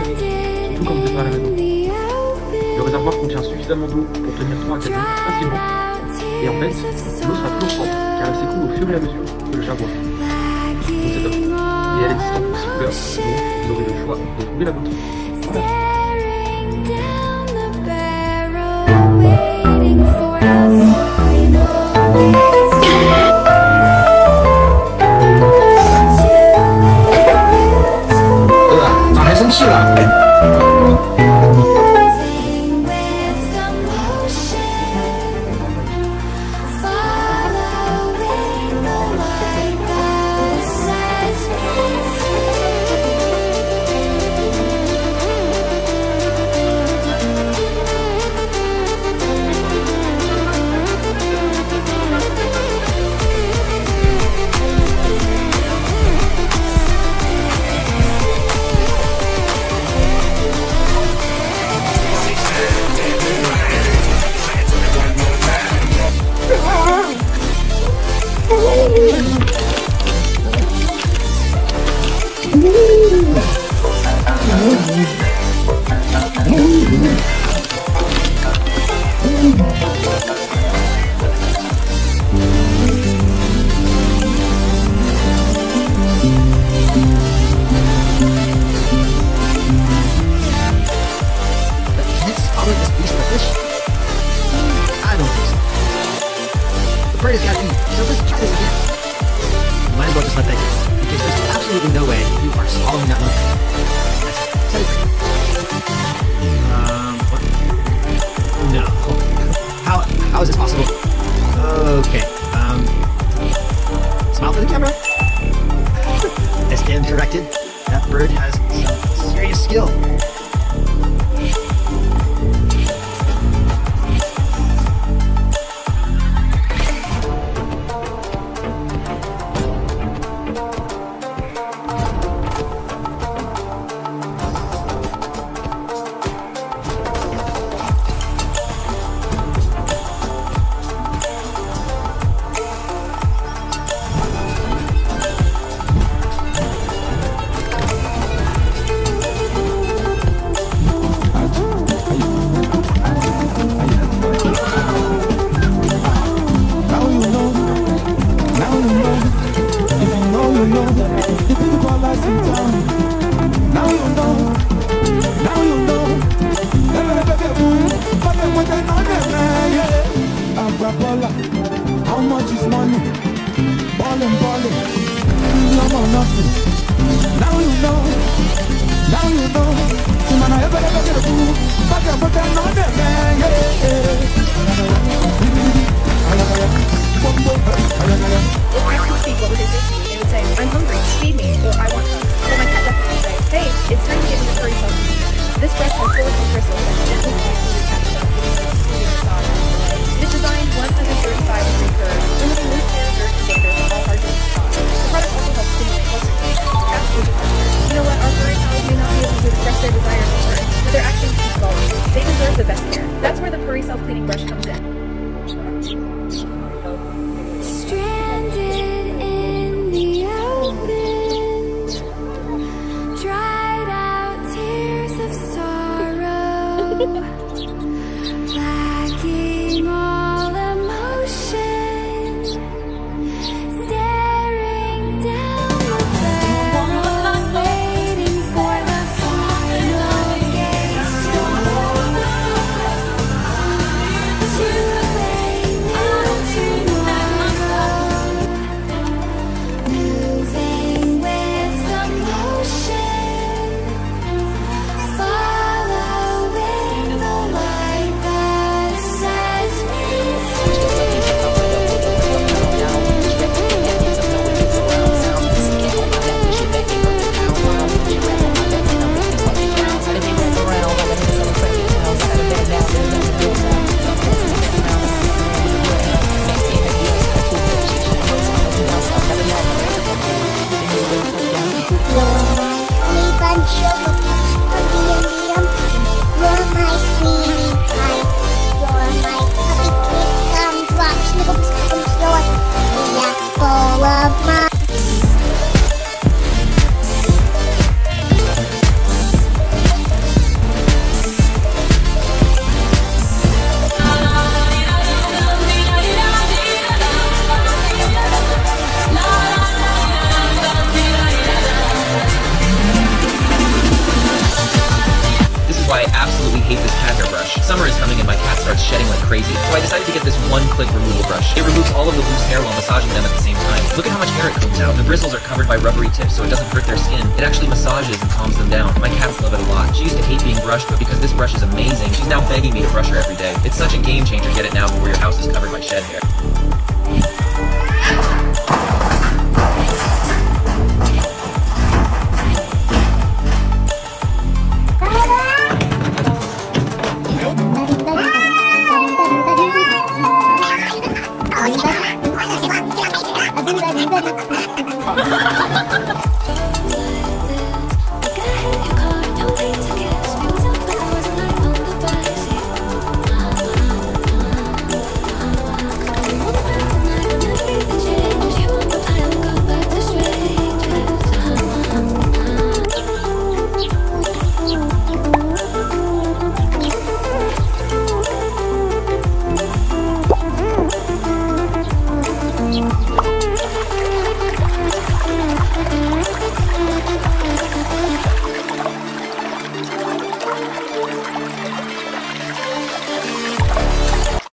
année, tout comme préparer la maison. Le réservoir contient suffisamment d'eau pour tenir 3 à facilement. Et en fait, l'eau sera toujours propre car elle s'écoule au fur et à mesure que le charbon Donc c'est top. Et elle est existe en couleur, donc vous aurez le choix de trouver la vôtre. Voilà. Música bird is captain, so let's try this again. You might as well just let that go, because there's absolutely no way you are swallowing that one. how much is money? Nothing. Now you know now you know. Ìmọ̀nà ẹgbẹ̀rẹ̀ bẹ́ẹ̀ kẹ́lẹ́ kú. Bá kẹ́ bọ́tẹ́. self-cleaning brush comes in. Like crazy. So I decided to get this one-click removal brush. It removes all of the loose hair while massaging them at the same time. Look at how much hair it combs out. The bristles are covered by rubbery tips so it doesn't hurt their skin. It actually massages and calms them down. My cats love it a lot. She used to hate being brushed, but because this brush is amazing, she's now begging me to brush her every day. It's such a game changer. Get it now before your house is covered by shed hair.